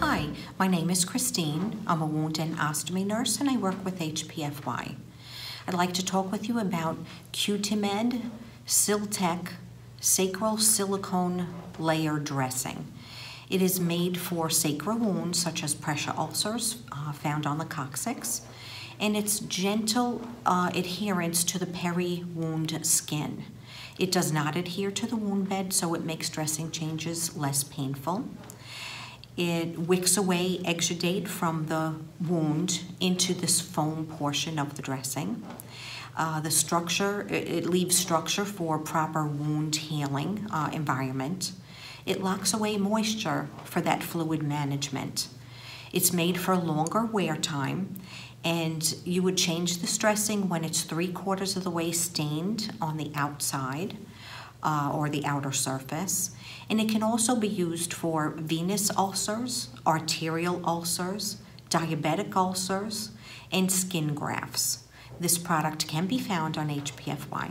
Hi, my name is Christine. I'm a wound and ostomy nurse and I work with HPFY. I'd like to talk with you about Cutimed Siltec Sacral Silicone Layer Dressing. It is made for sacral wounds such as pressure ulcers uh, found on the coccyx and its gentle uh, adherence to the peri-wound skin. It does not adhere to the wound bed, so it makes dressing changes less painful. It wicks away exudate from the wound into this foam portion of the dressing. Uh, the structure, it, it, leaves structure for proper wound healing uh, environment. It locks away moisture for that fluid management. It's made for longer wear time, and you would change this dressing when it's three quarters of the way stained on the outside uh, or the outer surface. And it can also be used for venous ulcers, arterial ulcers, diabetic ulcers, and skin grafts. This product can be found on HPFY.